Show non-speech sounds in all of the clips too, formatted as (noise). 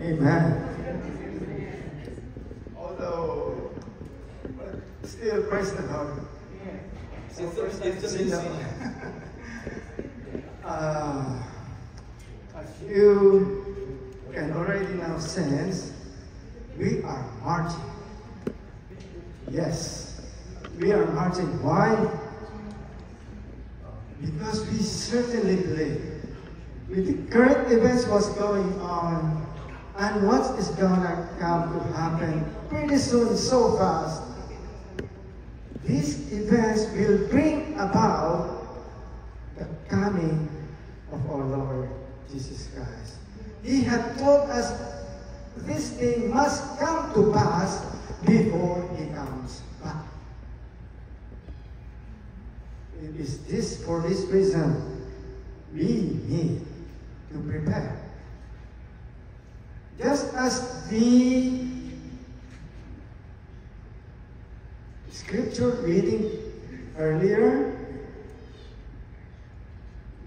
Amen. Although, but still praise the Lord. Sit down. (laughs) Uh, as you can already now sense, we are marching. Yes, we are marching. Why? Because we certainly believe with the current events what's going on and what is gonna come to happen pretty soon so fast these events will bring about the coming of our Lord Jesus Christ. He had told us this thing must come to pass before he comes back. It is this for this reason we need to prepare. Just as the scripture reading earlier,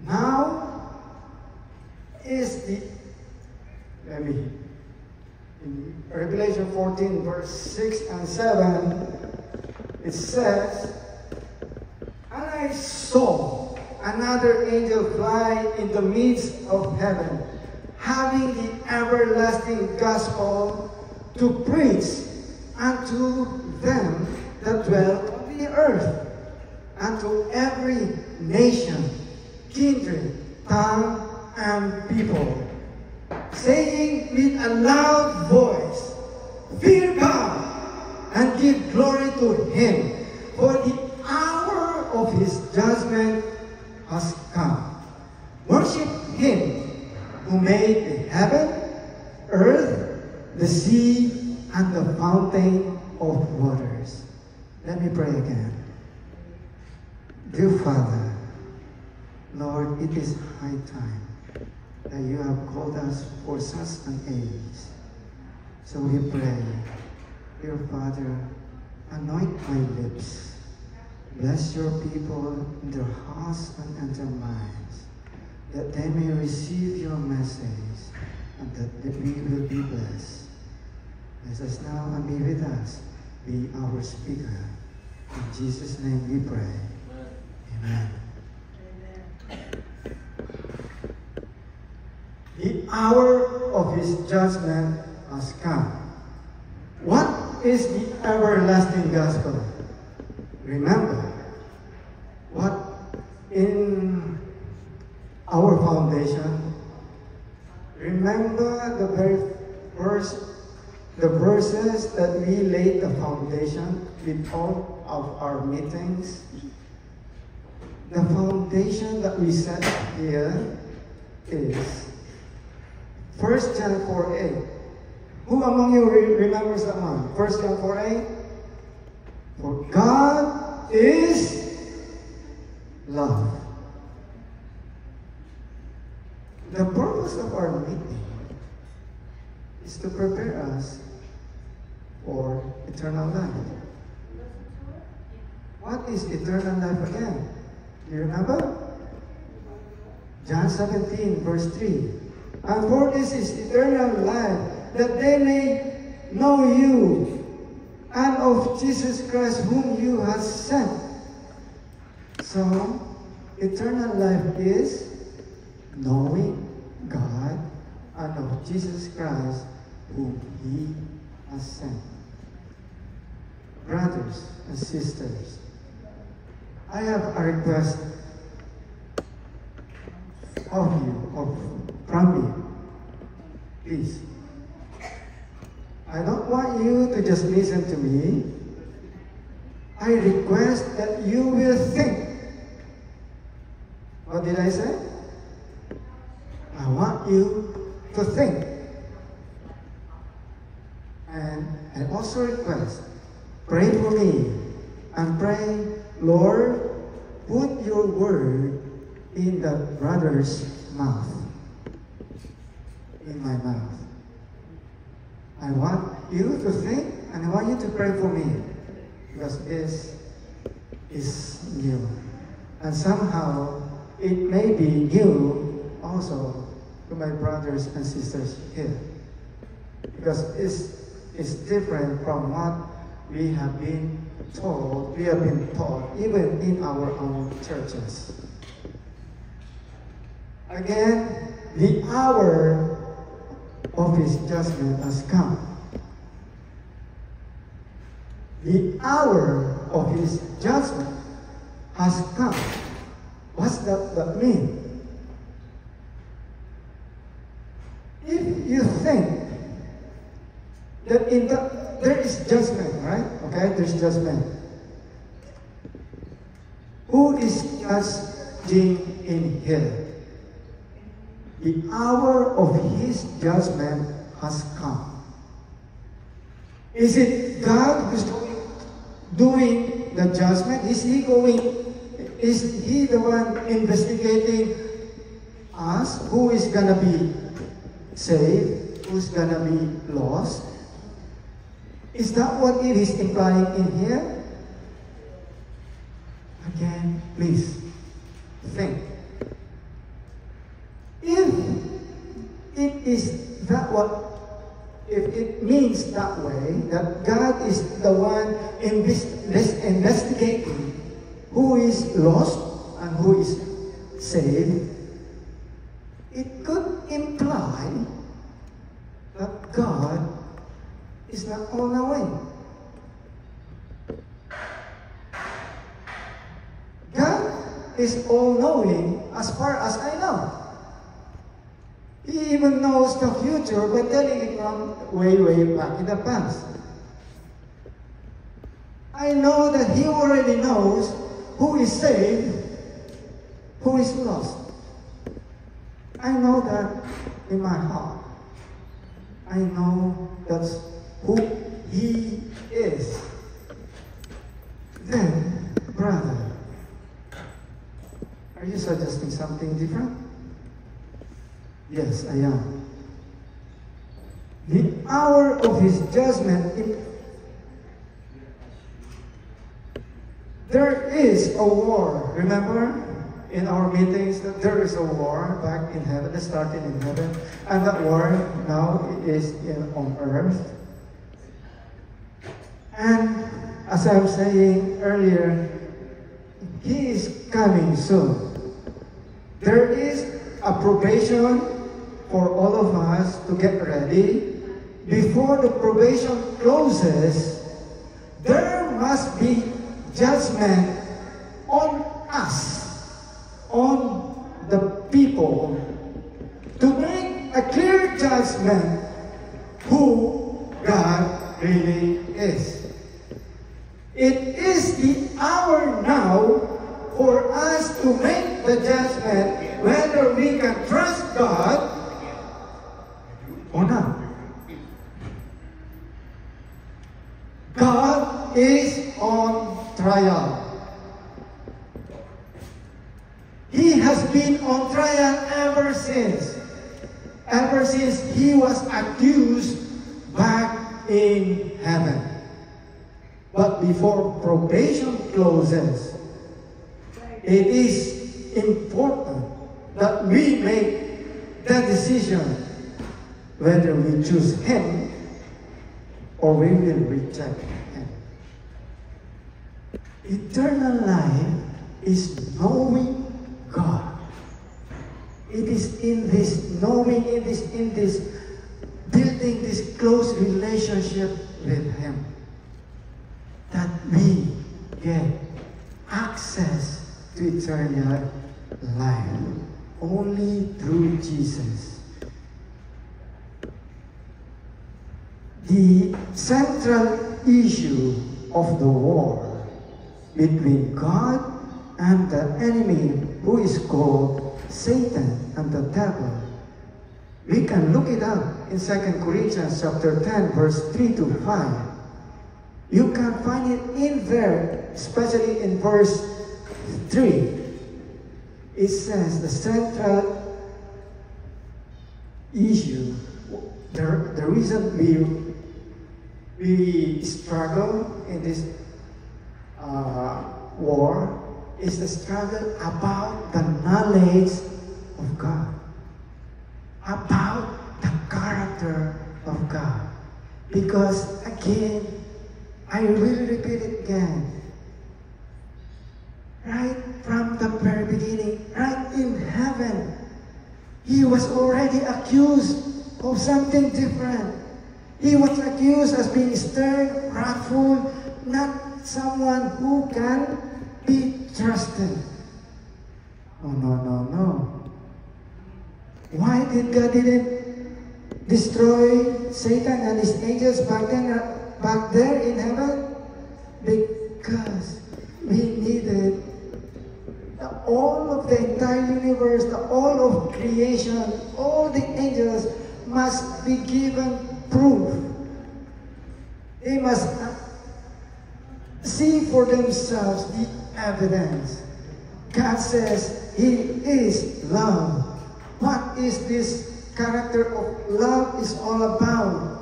now is the, let me, in Revelation 14, verse 6 and 7, it says, And I saw another angel fly in the midst of heaven, having the everlasting gospel to preach unto them that dwell on the earth, and to every nation, kindred, tongue, and people, saying with a loud voice, Fear God and give glory to Him, for the hour of His judgment has come. Worship Him who made the heaven, earth, the sea, and the fountain of waters. Let me pray again. Dear Father, Lord, it is high time that you have called us for such an age. So we pray, dear Father, anoint my lips. Bless your people in their hearts and in their minds, that they may receive your message and that we will be blessed. Bless us now and be with us. Be our speaker. In Jesus' name we pray. Amen. The hour of his judgment has come. What is the everlasting gospel? Remember, in our foundation, remember the very first, the verses that we laid the foundation all of our meetings. The foundation that we set here is 1 John 4 8. Who among you re- remembers that one? 1 John 4 8. For God is love. The purpose of our meeting is to prepare us for eternal life. What is eternal life again? Do you remember? John 17, verse 3. And for this is eternal life, that they may know you and of Jesus Christ whom you have sent. So, eternal life is knowing God and of Jesus Christ whom he has sent. Brothers and sisters, I have a request of you, of, from you. Please. I don't want you to just listen to me. I request that you will think. What did I say? I want you to think. And I also request, pray for me and pray, Lord, put your word in the brother's mouth, in my mouth. I want you to think and I want you to pray for me because this is new. And somehow it may be new also to my brothers and sisters here. Because it's, it's different from what we have been told, we have been taught, even in our own churches. Again, the hour of his judgment has come. The hour of his judgment has come. What's that, that mean? If you think that in the, there is judgment, right? Okay, there's judgment. Who is judging in here? The hour of his judgment has come. Is it God who's doing the judgment? Is he going, is he the one investigating us? Who is gonna be saved? Who's gonna be lost? Is that what it is implying in here? Again, please think. If it is that what, if it means that way, that God is the one invest, investigating who is lost and who is saved, it could imply that God is not all knowing. God is all knowing as far as I know. He even knows the future by telling it from way, way back in the past. I know that He already knows who is saved, who is lost. I know that in my heart. I know that's who He is. Then, brother, are you suggesting something different? Yes, I am. The hour of his judgment, it, there is a war. Remember in our meetings that there is a war back in heaven, that started in heaven, and that war now is in, on earth. And as I was saying earlier, he is coming soon. There is a probation for all of us to get ready. Before the probation closes, there must be judgment on us, on the people, to make a clear judgment who God really is. It is the hour now for us to make the judgment whether we can trust God or not. God is on trial. He has been on trial ever since. Ever since he was accused back in heaven. But before probation closes, it is important that we make the decision whether we choose Him or we will reject Him. Eternal life is knowing God. It is in this knowing, in this, in this building this close relationship with Him that we get access to eternal life only through Jesus. the central issue of the war between God and the enemy who is called Satan and the devil. We can look it up in 2 Corinthians chapter 10 verse 3 to 5. You can find it in there, especially in verse 3. It says the central issue, the, the reason we we struggle in this uh, war is the struggle about the knowledge of God, about the character of God. Because again, I will repeat it again. Right from the very beginning, right in heaven, he was already accused of something different. He was accused as being stern, wrathful, not someone who can be trusted. Oh no, no, no. Why did God didn't destroy Satan and his angels back then, uh, back there in heaven? Because we needed the, all of the entire universe, the all of creation, all the angels must be given proof. They must see for themselves the evidence. God says He is love. What is this character of love is all about?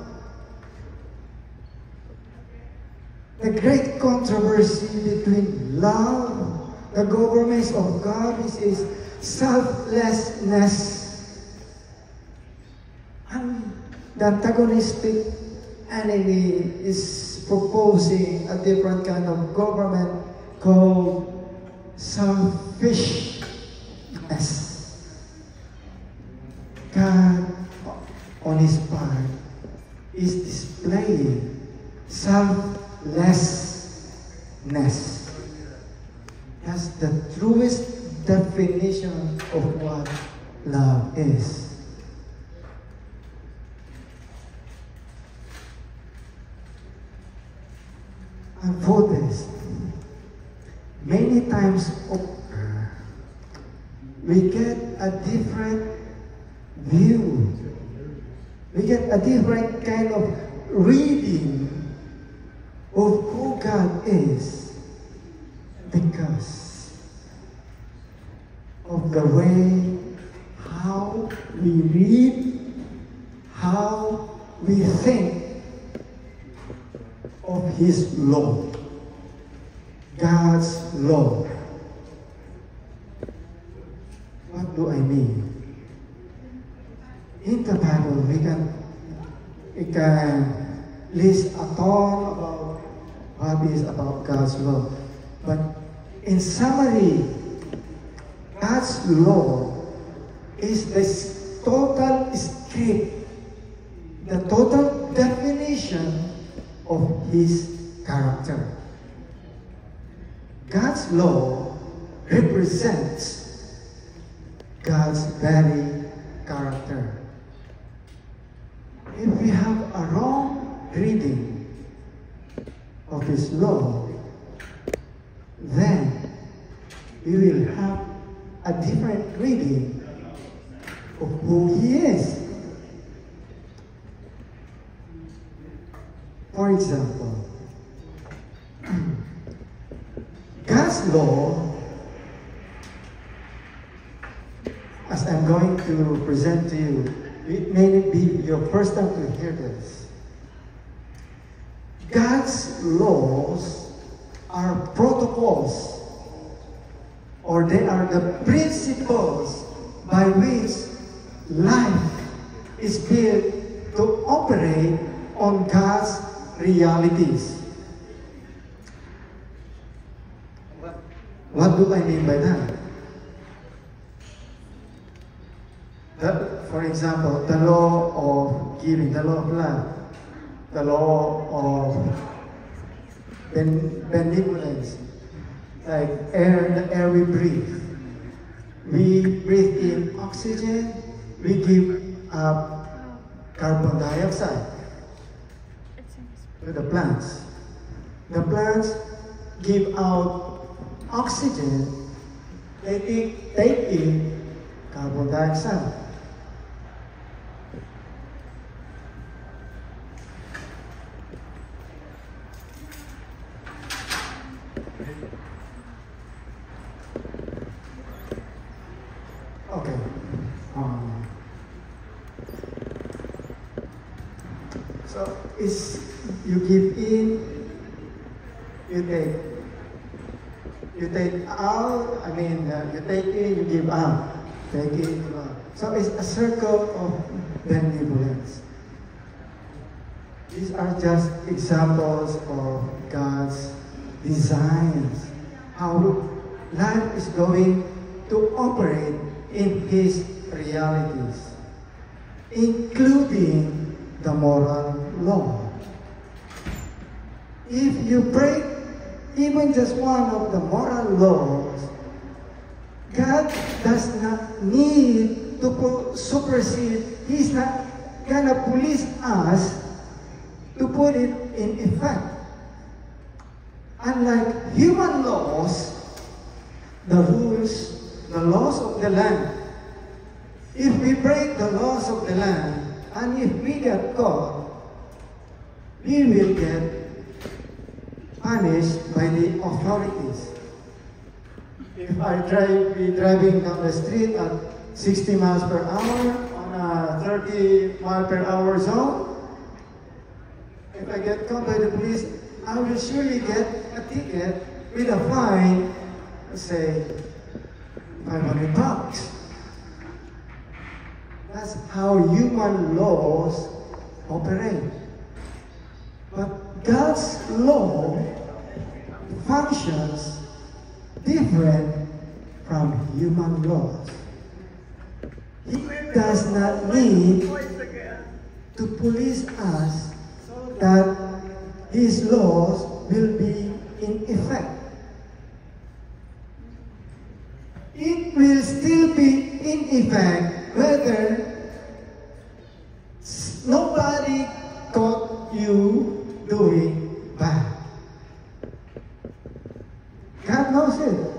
The great controversy between love, the governments of God is, is selflessness. And the antagonistic enemy is proposing a different kind of government called selfishness. God, on his part, is displaying selflessness. That's the truest definition of what love is. And for this, many times over, we get a different view. We get a different kind of reading of who God is because of the way how we read, how we think of His law, God's law. What do I mean? In the Bible, we can, we can list a ton about what is about God's law. But in summary, God's law is the total script, the total definition of His character. God's law represents God's very character. If we have a wrong reading of His law, then we will have a different reading of who He is. For example, God's law, as I'm going to present to you, it may be to hear this. God's laws are protocols, or they are the principles by which life is built to operate on God's realities. What do I mean by that? The, for example, the law of giving, the law of love, the law of ben, benevolence, like air, the air we breathe. We breathe in oxygen, we give up carbon dioxide to the plants. The plants give out oxygen, they take, take in carbon dioxide. Okay. Um, so is you give in, you take, you take out. I mean, uh, you take in, you give out. Take in, give out. So it's a circle of benevolence. These are just examples of God's designs, how life is going to operate in His realities, including the moral law. If you break even just one of the moral laws, God does not need to supersede. He's not gonna police us to put it in effect. Unlike human laws, the rules, the laws of the land, if we break the laws of the land, and if we get caught, we will get punished by the authorities. If I drive, be driving down the street at 60 miles per hour on a 30 mile per hour zone, if I get caught by the police, I will surely get a ticket with a fine, say, 500 bucks. That's how human laws operate. But God's law functions different from human laws. He does not need to police us that his laws will be in effect. It will still be in effect whether nobody caught you doing bad. God knows it.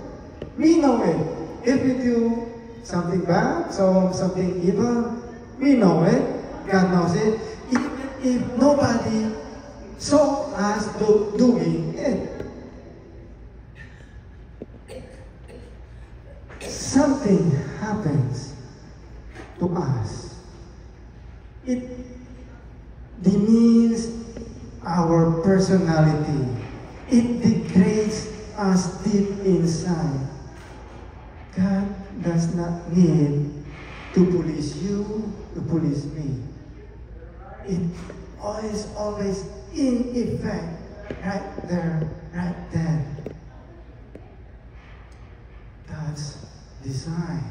We know it. If we do something bad, so something evil, we know it. God knows it. Even if nobody saw us do, doing it. Something happens to us. It demeans our personality. It degrades us deep inside. God does not need to police you, to police me. It is always in effect, right there, right then. God's design.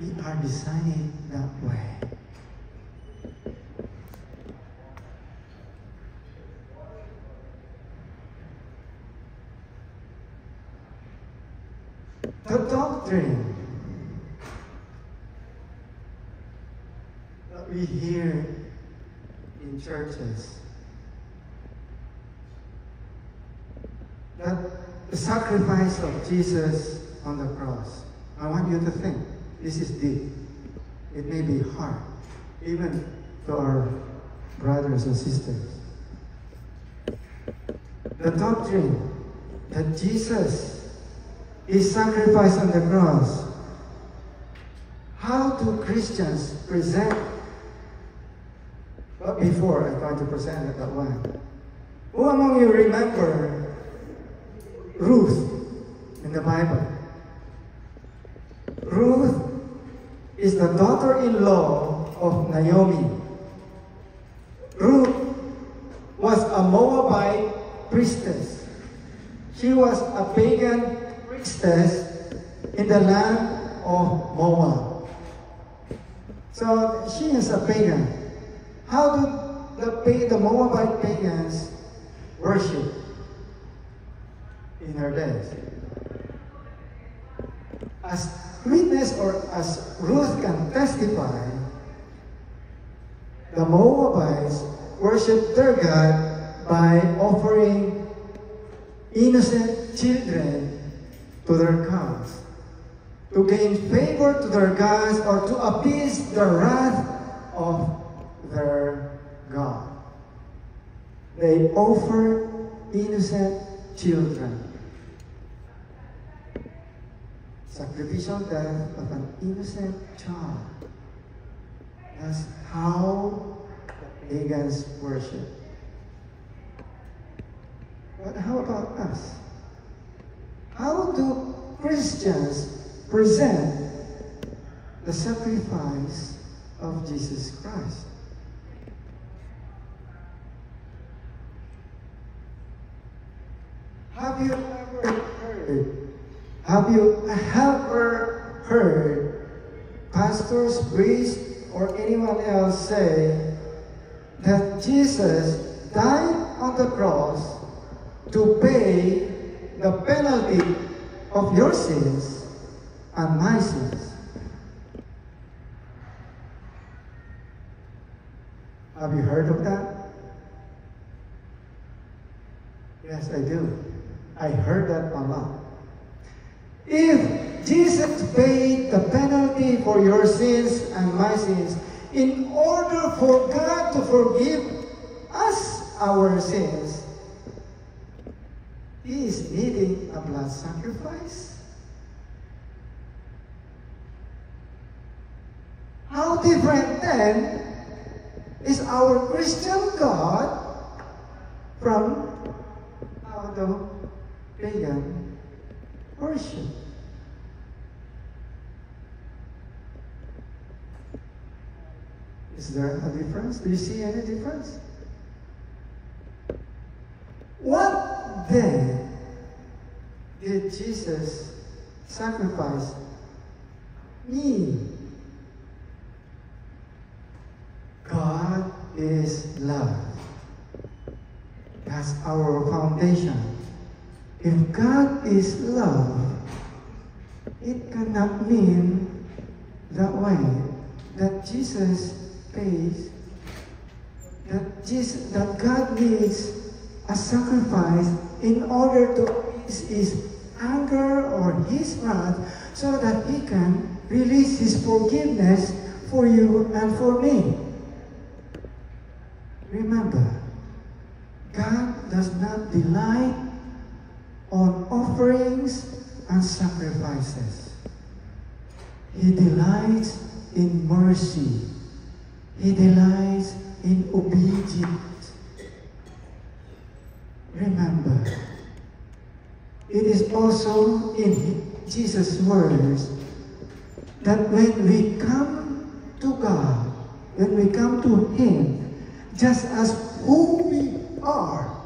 We are designing that way. The doctrine that we hear in churches that the sacrifice of Jesus on the cross. I want you to think this is deep. It may be hard, even to our brothers and sisters. The doctrine that Jesus is sacrificed on the cross. How do Christians present? Before I'm going to present it that one. Who among you remember Ruth in the Bible? Ruth is the daughter-in-law of Naomi. Ruth was a Moabite priestess. She was a pagan priestess in the land of Moab. So she is a pagan. How do the, the Moabite pagans worship in her days? As witness or as Ruth can testify, the Moabites worship their God by offering innocent children to their gods, to gain favor to their gods or to appease the wrath of their God. They offer innocent children. Sacrificial death of an innocent child. That's how the pagans worship. But how about us? How do Christians present the sacrifice of Jesus Christ? Have you ever heard? Have you ever heard pastors, priests, or anyone else say that Jesus died on the cross to pay the penalty of your sins and my sins? Have you heard of that? Yes, I do. I heard that a lot. If Jesus paid the penalty for your sins and my sins, in order for God to forgive us our sins, He is needing a blood sacrifice. How different then is our Christian God from our pagan worship? Is there a difference? Do you see any difference? What then did Jesus sacrifice me? God is love. That's our foundation. If God is love, it cannot mean that way that Jesus pays, that, Jesus, that God needs a sacrifice in order to appease his anger or his wrath so that he can release his forgiveness for you and for me. Remember, God does not delight on offerings and sacrifices. He delights in mercy. He delights in obedience. Remember, it is also in Jesus' words that when we come to God, when we come to Him, just as who we are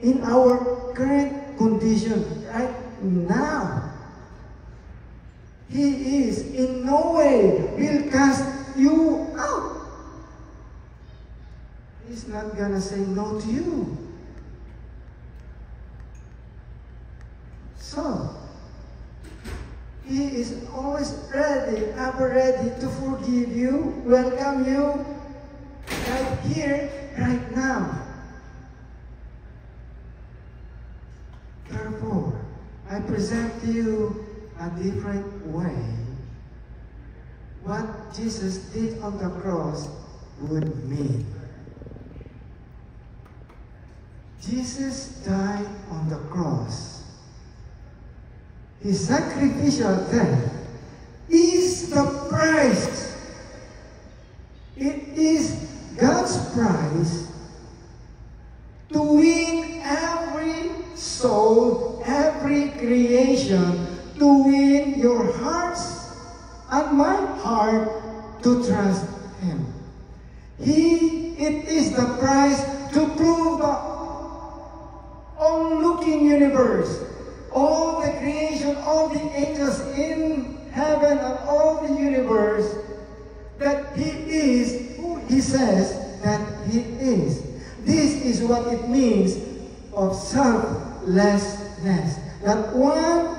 in our current condition right now, He is in no way will cast you out. Not gonna say no to you. So, He is always ready, ever ready to forgive you, welcome you, right here, right now. Therefore, I present to you a different way. What Jesus did on the cross would mean. Jesus died on the cross. His sacrificial death is the price. It is God's price to win every soul, every creation, to win your hearts and my heart to trust Him. He, it is the price to prove the onlooking universe, all the creation, all the angels in heaven and all the universe, that He is who He says that He is. This is what it means of selflessness. That one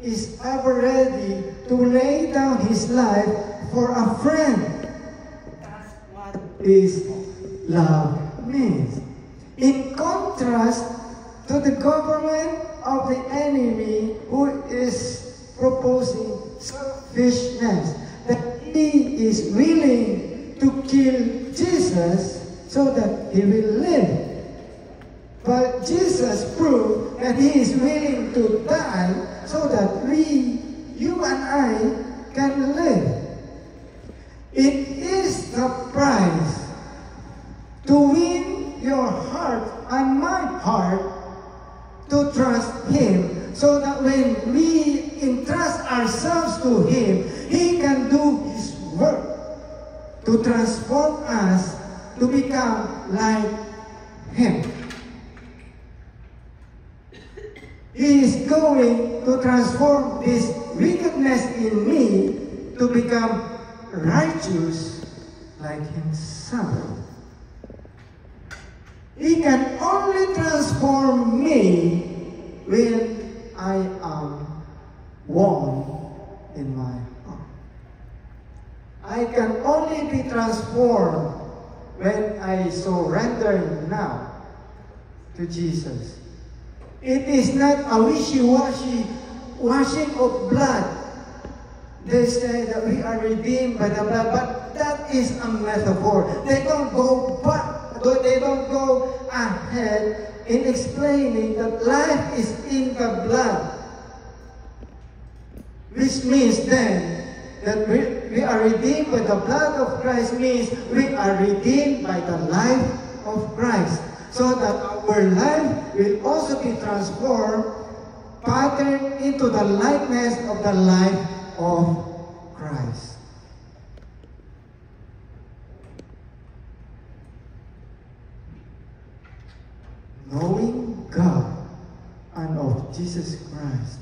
is ever ready to lay down his life for a friend. That's what is love means. In contrast to the government of the enemy who is proposing selfishness, that he is willing to kill Jesus so that he will live. But Jesus proved that he is willing to die so that we, you and I, can live. It is the price to win your heart and my heart to trust Him so that when we entrust ourselves to Him, He can do His work to transform us to become like Him. He is going to transform this wickedness in me to become righteous like Himself. He can only transform me when I am one in my heart. I can only be transformed when I surrender now to Jesus. It is not a wishy-washy washing of blood. They say that we are redeemed by the blood, but that is a metaphor. They don't go back they don't go ahead in explaining that life is in the blood. Which means then that we, we are redeemed by the blood of Christ means we are redeemed by the life of Christ. So that our life will also be transformed, patterned into the likeness of the life of Christ. Jesus Christ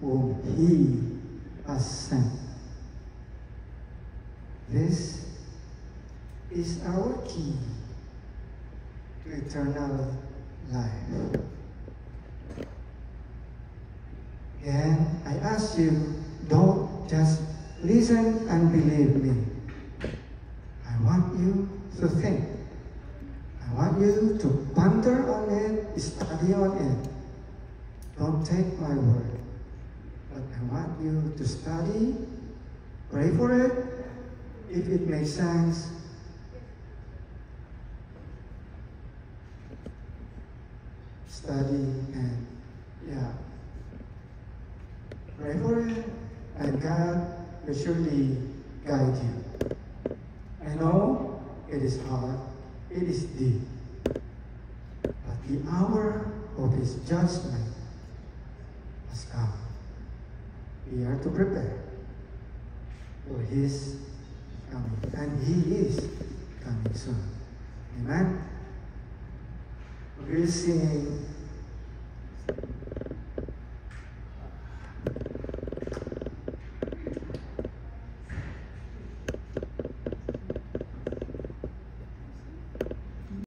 whom he has sent. This is our key to eternal life. And I ask you, don't just listen and believe me. I want you to think. I want you to ponder on it, study on it. Don't take my word. But I want you to study, pray for it. If it makes sense, study and yeah. Pray for it, and God will surely guide you. I know it is hard, it is deep. But the hour of his judgment has come. We are to prepare for his coming. And he is coming soon. Amen? We're sing